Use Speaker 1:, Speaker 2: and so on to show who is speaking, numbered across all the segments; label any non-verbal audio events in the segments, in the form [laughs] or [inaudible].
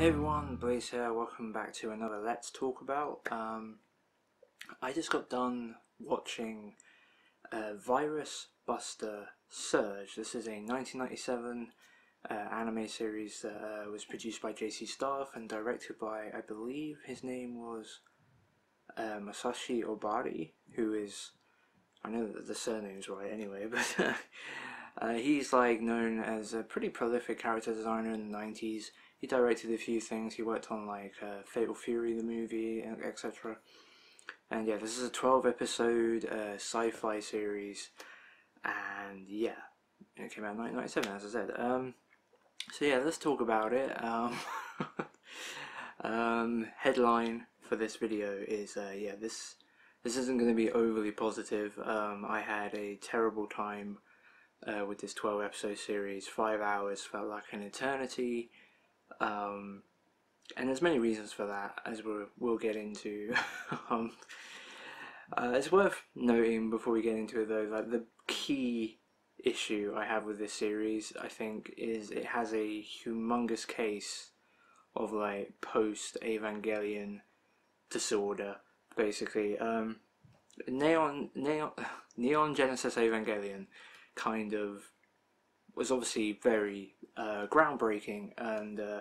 Speaker 1: Hey everyone, Blaize here, welcome back to another Let's Talk About. Um, I just got done watching uh, Virus Buster Serge. This is a 1997 uh, anime series that uh, was produced by JC Staff and directed by, I believe his name was uh, Masashi Obari, who is, I know that the surname's right anyway, [laughs] but uh, he's like known as a pretty prolific character designer in the 90s. He directed a few things, he worked on like uh, Fatal Fury the movie, etc. And yeah, this is a 12 episode uh, sci-fi series, and yeah, it came out in 1997 as I said. Um, so yeah, let's talk about it. Um, [laughs] um, headline for this video is uh, yeah this this isn't going to be overly positive. Um, I had a terrible time uh, with this 12 episode series. Five hours felt like an eternity. Um, and there's many reasons for that, as we'll, we'll get into. [laughs] um, uh, it's worth noting before we get into it though, like the key issue I have with this series, I think, is it has a humongous case of like post Evangelion disorder, basically. Um, Neon Neon [laughs] Neon Genesis Evangelion kind of was obviously very uh, groundbreaking and uh,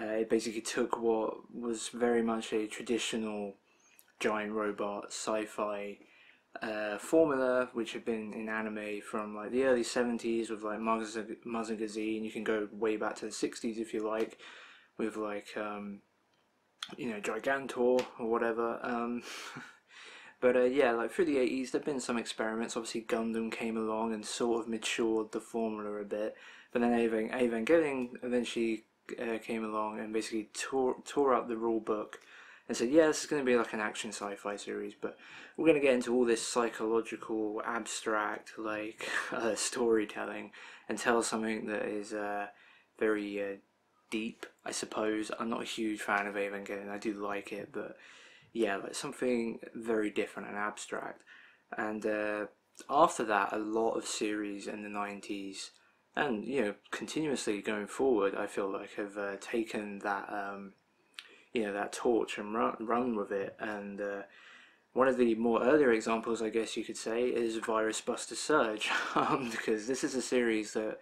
Speaker 1: uh, it basically took what was very much a traditional giant robot sci-fi uh, formula which had been in anime from like the early 70s with like Mazinger Z and you can go way back to the 60s if you like with like um, you know Gigantor or whatever um, [laughs] but uh, yeah like through the 80s there've been some experiments obviously Gundam came along and sort of matured the formula a bit but then Evangelion eventually uh, came along and basically tore, tore up the rule book and said, yeah, this is going to be like an action sci-fi series, but we're going to get into all this psychological, abstract, like [laughs] uh, storytelling and tell something that is uh, very uh, deep, I suppose. I'm not a huge fan of Evangelion. I do like it, but yeah, like something very different and abstract. And uh, after that, a lot of series in the 90s and you know continuously going forward i feel like have uh, taken that um, you know that torch and run, run with it and uh, one of the more earlier examples i guess you could say is virus buster serge [laughs] because this is a series that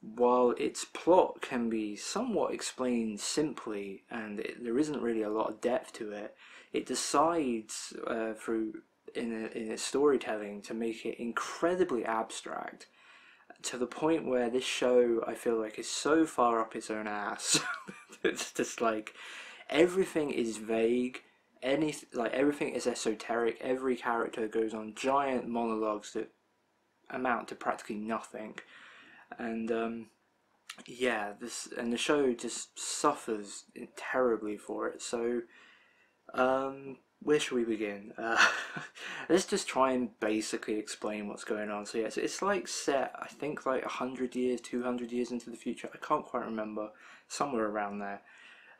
Speaker 1: while its plot can be somewhat explained simply and it, there isn't really a lot of depth to it it decides uh, through in, a, in its storytelling to make it incredibly abstract to the point where this show I feel like is so far up its own ass. [laughs] it's just like everything is vague. Any like everything is esoteric. Every character goes on giant monologues that amount to practically nothing, and um, yeah, this and the show just suffers terribly for it. So um, where should we begin? [laughs] Uh, let's just try and basically explain what's going on. So yeah, so it's like set, I think like 100 years, 200 years into the future. I can't quite remember, somewhere around there.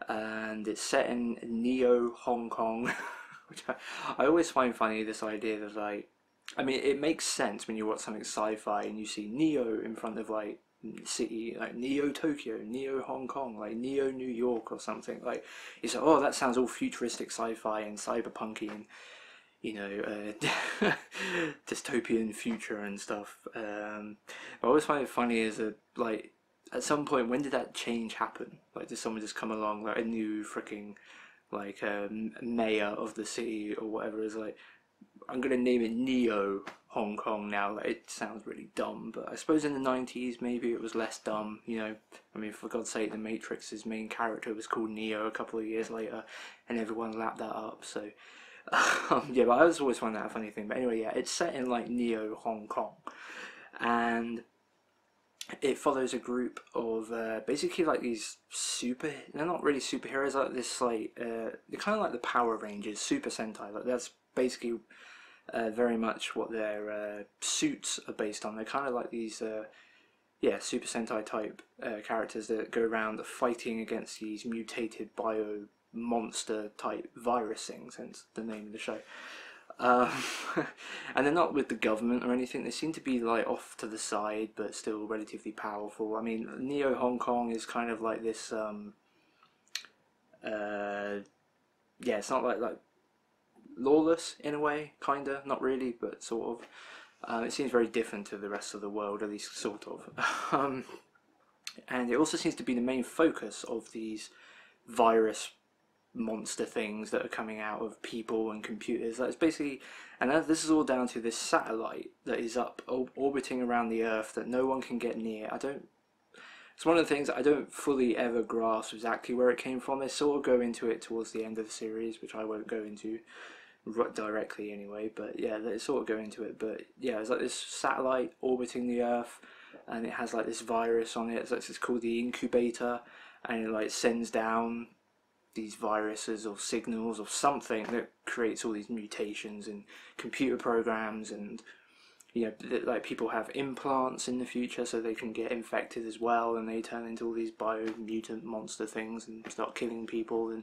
Speaker 1: And it's set in Neo Hong Kong, [laughs] which I, I always find funny, this idea that like, I mean, it makes sense when you watch something sci-fi and you see Neo in front of like city like Neo Tokyo, Neo Hong Kong, like Neo New York or something. Like it's like, oh, that sounds all futuristic sci-fi and cyberpunky and you know uh, [laughs] dystopian future and stuff. Um, I always find it funny is that like at some point when did that change happen? Like did someone just come along like a new freaking like um, mayor of the city or whatever is like I'm gonna name it Neo Hong Kong now. It sounds really dumb, but I suppose in the 90s maybe it was less dumb. You know, I mean, for God's sake, The Matrix's main character was called Neo a couple of years later, and everyone lapped that up. So, [laughs] um, yeah, but I was always find that a funny thing. But anyway, yeah, it's set in like Neo Hong Kong, and it follows a group of uh, basically like these super they're not really superheroes like this like uh, they're kind of like the power rangers super sentai like that's basically uh, very much what their uh, suits are based on. They're kind of like these, uh, yeah, Super Sentai type uh, characters that go around fighting against these mutated bio monster type virus things, hence the name of the show. Um, [laughs] and they're not with the government or anything. They seem to be like off to the side, but still relatively powerful. I mean, Neo Hong Kong is kind of like this. Um, Uh, yeah, it's not like like lawless in a way, kinda, not really, but sort of. Uh, it seems very different to the rest of the world, at least sort of. [laughs] um, and it also seems to be the main focus of these virus monster things that are coming out of people and computers. That's basically, and this is all down to this satellite that is up orbiting around the Earth that no one can get near. I don't. It's one of the things I don't fully ever grasp exactly where it came from. They sort of go into it towards the end of the series, which I won't go into directly anyway. But yeah, they sort of go into it. But yeah, it's like this satellite orbiting the Earth, and it has like this virus on it. So it's called the incubator, and it like sends down these viruses or signals or something that creates all these mutations in computer programs and you know like people have implants in the future so they can get infected as well and they turn into all these bio mutant monster things and start killing people and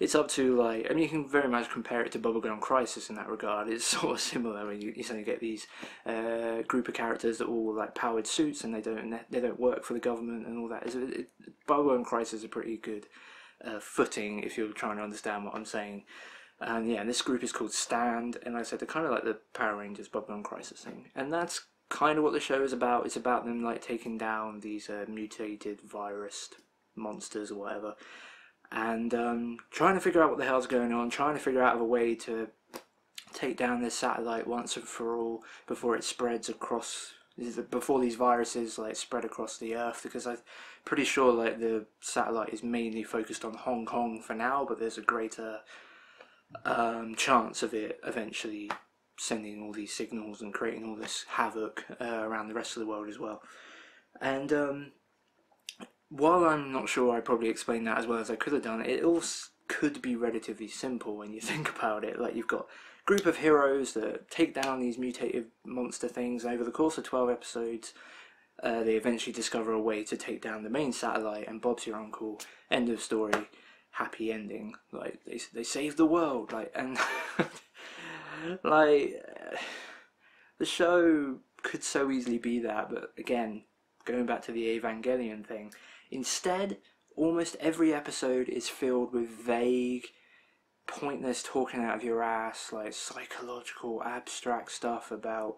Speaker 1: it's up to like I mean you can very much compare it to Bubblegum Crisis in that regard it's [laughs] sort of similar when you, you suddenly get these uh, group of characters that all like powered suits and they don't they don't work for the government and all that it, it, Bubblegum Crisis is a pretty good uh, footing if you're trying to understand what I'm saying. And yeah, and this group is called Stand, and like I said they're kind of like the Power Rangers Bubblegum Crisis thing, and that's kind of what the show is about. It's about them like taking down these uh, mutated virus monsters or whatever, and um, trying to figure out what the hell's going on, trying to figure out a way to take down this satellite once and for all before it spreads across before these viruses like spread across the earth because I'm pretty sure like the satellite is mainly focused on Hong Kong for now but there's a greater um, chance of it eventually sending all these signals and creating all this havoc uh, around the rest of the world as well and um, while I'm not sure I probably explained that as well as I could have done it all could be relatively simple when you [laughs] think about it like you've got a group of heroes that take down these mutated monster things. And over the course of 12 episodes, uh, they eventually discover a way to take down the main satellite, and Bob's your uncle. End of story. Happy ending. Like they they save the world. Like and [laughs] like uh, the show could so easily be that, but again, going back to the Evangelion thing, instead, almost every episode is filled with vague pointless talking out of your ass, like psychological, abstract stuff about.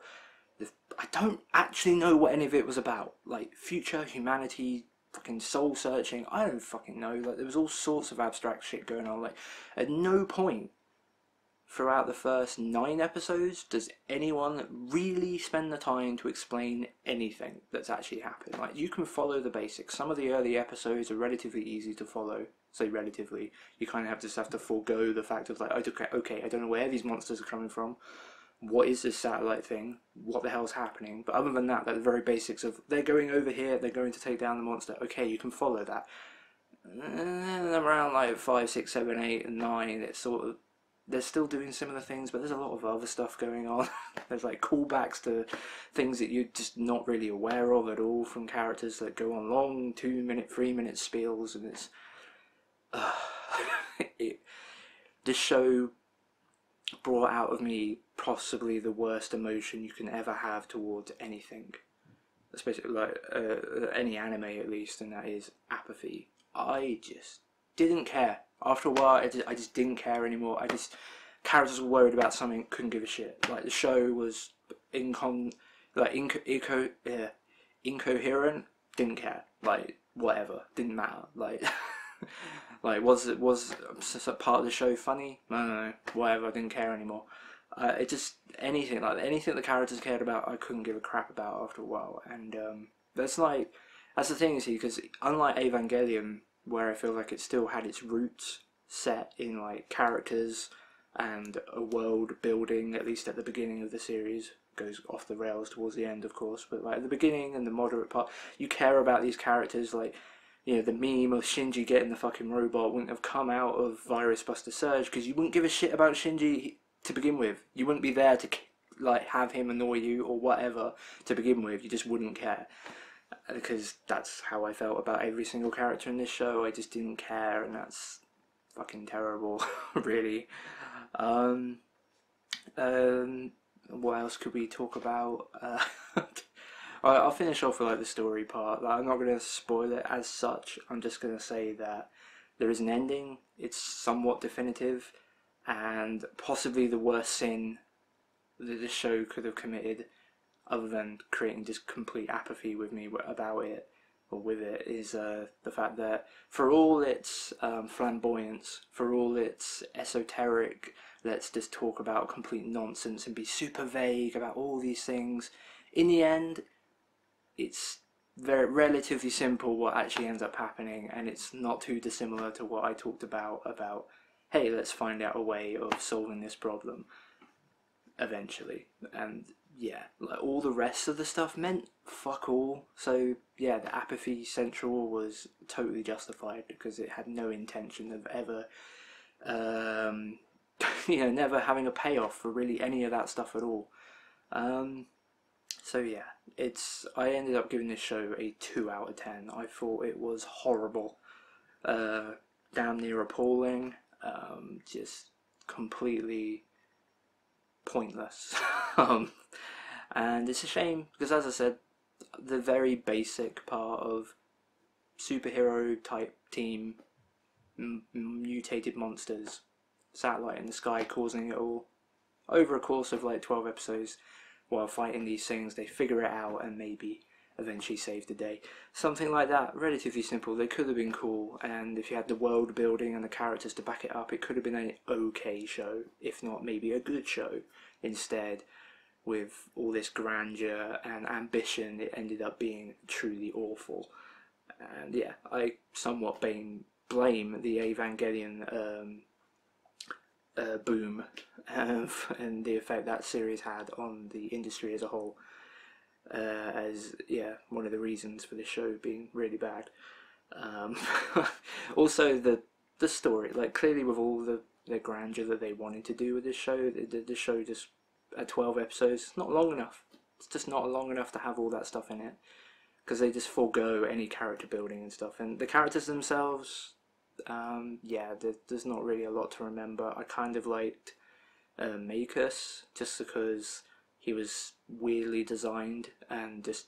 Speaker 1: The, I don't actually know what any of it was about. Like future, humanity, fucking soul searching. I don't fucking know. Like there was all sorts of abstract shit going on. Like at no point throughout the first nine episodes does anyone really spend the time to explain anything that's actually happened. Like you can follow the basics. Some of the early episodes are relatively easy to follow say relatively, you kind of have to just have to forego the fact of like, oh, okay, okay, I don't know where these monsters are coming from. What is this satellite thing? What the hell's happening? But other than that, like the very basics of they're going over here, they're going to take down the monster. Okay, you can follow that. And then around like five, six, seven, eight, and nine, it's sort of they're still doing similar things, but there's a lot of other stuff going on. [laughs] there's like callbacks to things that you're just not really aware of at all from characters that go on long two minute, three minute spiels, and it's [sighs] it, the show brought out of me possibly the worst emotion you can ever have towards anything, especially like uh, any anime at least, and that is apathy. I just didn't care. After a while, I just, I just didn't care anymore. I just characters were worried about something, couldn't give a shit. Like the show was incon, like inco, inco, yeah, incoherent. Didn't care. Like whatever, didn't matter. Like. [laughs] [laughs] like, was it was part of the show funny? I don't know. Whatever. I didn't care anymore. Uh, it just anything like anything the characters cared about, I couldn't give a crap about after a while. And um, that's like that's the thing, see, because unlike Evangelion, where I feel like it still had its roots set in like characters and a world building, at least at the beginning of the series, goes off the rails towards the end, of course. But like at the beginning and the moderate part, you care about these characters, like you know, the meme of Shinji getting the fucking robot wouldn't have come out of Virus Buster Serge because you wouldn't give a shit about Shinji to begin with. You wouldn't be there to like have him annoy you or whatever to begin with. You just wouldn't care because that's how I felt about every single character in this show. I just didn't care, and that's fucking terrible, [laughs] really. Um, um, what else could we talk about? [laughs] Uh, I'll finish off with like the story part. Like, I'm not going to spoil it as such. I'm just going to say that there is an ending. It's somewhat definitive, and possibly the worst sin that the show could have committed, other than creating just complete apathy with me about it or with it, is uh, the fact that for all its um, flamboyance, for all its esoteric, let's just talk about complete nonsense and be super vague about all these things. In the end, it's very relatively simple what actually ends up happening, and it's not too dissimilar to what I talked about about hey, let's find out a way of solving this problem eventually. And yeah, like all the rest of the stuff meant fuck all. So yeah, the apathy central was totally justified because it had no intention of ever, um, [laughs] you know, never having a payoff for really any of that stuff at all. Um, so yeah, it's I ended up giving this show a two out of ten. I thought it was horrible, uh, damn near appalling, um, just completely pointless. [laughs] um, and it's a shame because, as I said, the very basic part of superhero type team, mutated monsters, satellite in the sky causing it all, over a course of like 12 episodes, while fighting these things, they figure it out and maybe eventually save the day. Something like that, relatively simple. They could have been cool, and if you had the world building and the characters to back it up, it could have been an okay show, if not maybe a good show. Instead, with all this grandeur and ambition, it ended up being truly awful. And yeah, I somewhat blame, blame the Evangelion um, uh, boom uh, [laughs] and the effect that series had on the industry as a whole. Uh, as yeah, one of the reasons for the show being really bad. Um, [laughs] also, the the story, like clearly with all the the grandeur that they wanted to do with this show, the, the show just at twelve episodes, it's not long enough. It's just not long enough to have all that stuff in it because they just forego any character building and stuff. And the characters themselves, um, yeah, there, there's not really a lot to remember. I kind of liked uh, Makus just because he was weirdly designed and just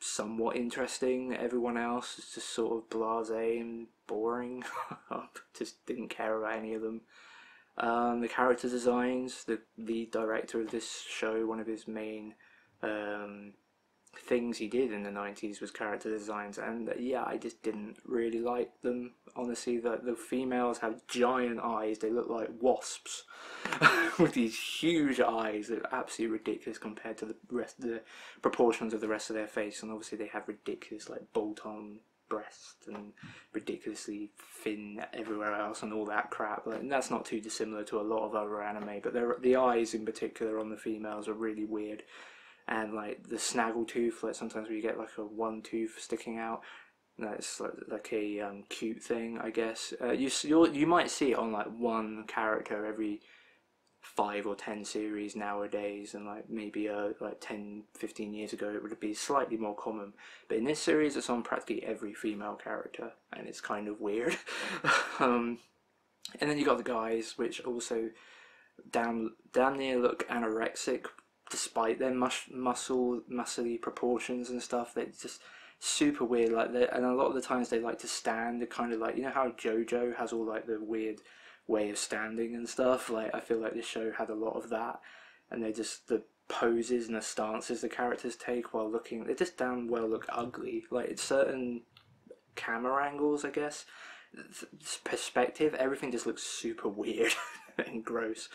Speaker 1: somewhat interesting. Everyone else is just sort of blasé and boring. [laughs] just didn't care about any of them. Um, the character designs, the lead director of this show, one of his main um, things he did in the 90s was character designs and uh, yeah I just didn't really like them. Honestly the, the females have giant eyes. They look like wasps [laughs] with these huge eyes that are absolutely ridiculous compared to the rest the proportions of the rest of their face. And obviously they have ridiculous like bolt on breasts and ridiculously thin everywhere else and all that crap. And that's not too dissimilar to a lot of other anime but the eyes in particular on the females are really weird and like the snaggle tooth, like sometimes we get like a one tooth sticking out. That's like, like a um, cute thing, I guess. Uh, you you might see it on like one character every five or ten series nowadays and like maybe uh, like 10 15 years ago it would be slightly more common but in this series it's on practically every female character and it's kind of weird [laughs] um, and then you got the guys which also down down near look anorexic despite their mus- muscle muscly proportions and stuff they're just super weird like and a lot of the times they like to stand they're kind of like you know how jojo has all like the weird way of standing and stuff? Like i feel like this show had a lot of that and they just the poses and the stances the characters take while looking they just damn well look ugly. Like it's certain camera angles i guess. Perspective everything just looks super weird [laughs] [laughs] and gross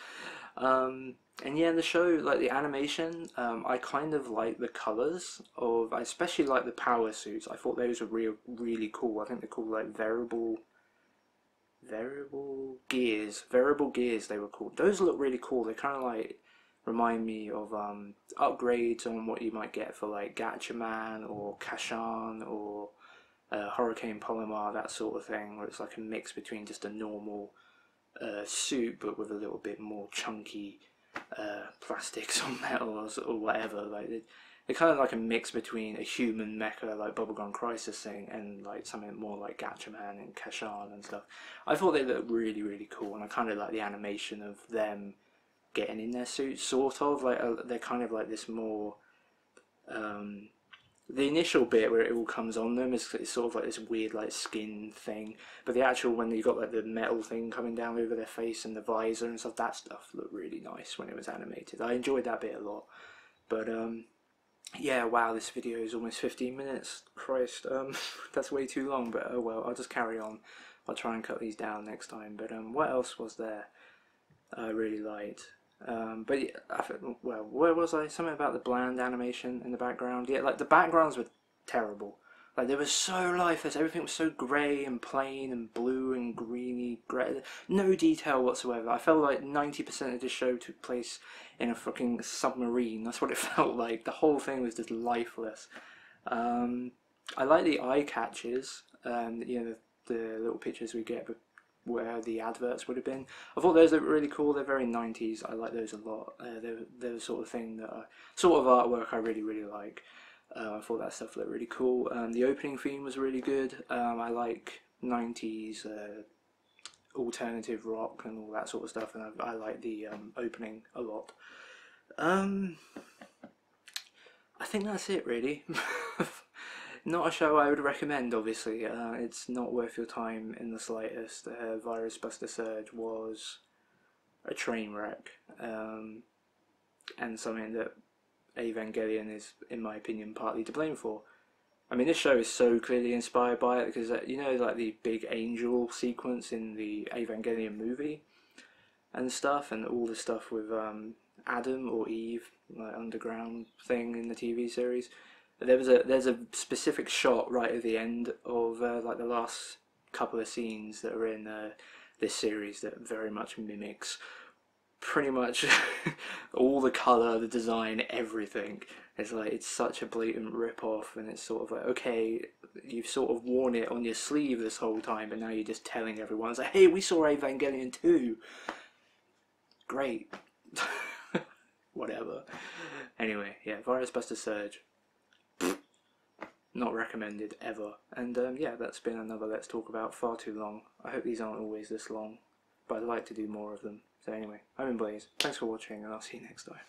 Speaker 1: um, and yeah, in the show, like the animation, um, I kind of like the colors of, I especially like the power suits. I thought those were real, really cool. I think they're called like variable, variable gears, variable gears. They were called. Those look really cool. They kind of like remind me of um, upgrades on what you might get for like Gatchaman or Casshan or uh, Hurricane Polymar, that sort of thing, where it's like a mix between just a normal uh, suit but with a little bit more chunky uh, plastics [laughs] or metals or whatever. Like they, they're kind of like a mix between a human mecha like Bubblegum Crisis thing and like something more like Gatchaman and Casshan and stuff. I thought they looked really really cool and I kind of like the animation of them getting in their suits, sort of like uh, they're kind of like this more. Um, the initial bit where it all comes on them is it's sort of like this weird like skin thing, but the actual when you got like the metal thing coming down over their face and the visor and stuff, that stuff looked really nice when it was animated. I enjoyed that bit a lot, but um, yeah, wow, this video is almost 15 minutes. Christ, um, [laughs] that's way too long, but oh well, I'll just carry on. I'll try and cut these down next time. But um, what else was there I really liked? Um, but yeah, I well, where was I? Something about the bland animation in the background. Yeah, like the backgrounds were terrible. Like they were so lifeless. Everything was so grey and plain and blue and greeny. Grey. No detail whatsoever. I felt like ninety percent of the show took place in a fucking submarine. That's what it [laughs] felt like. The whole thing was just lifeless. Um, I like the eye catches. Um, you know the, the little pictures we get where the adverts would have been. I thought those looked really cool. They're very 90s. I like those a lot. Uh, they're, they're the sort of thing that I, sort of artwork I really really like. Uh, I thought that stuff looked really cool. Um, the opening theme was really good. Um, I like 90s uh, alternative rock and all that sort of stuff, and I, I like the um, opening a lot. Um, I think that's it really. [laughs] not a show I would recommend, obviously. Uh, it's not worth your time in the slightest. Uh, Virus Buster Serge was a train wreck, um, and something that Evangelion is, in my opinion, partly to blame for. I mean, this show is so clearly inspired by it because uh, you know, like the big angel sequence in the Evangelion movie and stuff, and all the stuff with um, Adam or Eve, like underground thing in the TV series. There was a there's a specific shot right at the end of uh, like the last couple of scenes that are in uh, this series that very much mimics pretty much [laughs] all the color, the design, everything. It's like it's such a blatant rip off, and it's sort of like okay, you've sort of worn it on your sleeve this whole time, but now you're just telling everyone, it's like, hey, we saw Evangelion too. Great. [laughs] Whatever. Anyway, yeah, Virus Buster Serge. Not recommended ever. And um, yeah, that's been another Let's Talk About far too long. I hope these aren't always this long, but I'd like to do more of them. So anyway, I'm in Blaize. Thanks for watching, and I'll see you next time.